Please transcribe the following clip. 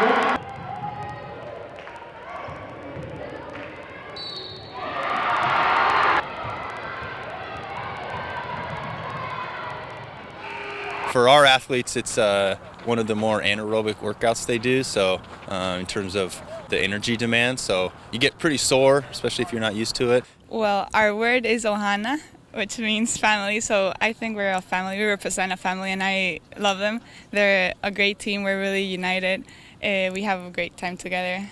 For our athletes, it's uh, one of the more anaerobic workouts they do. So, uh, in terms of the energy demand, so you get pretty sore, especially if you're not used to it. Well, our word is Ohana, which means family. So I think we're a family. We represent a family, and I love them. They're a great team. We're really united. Uh, we have a great time together.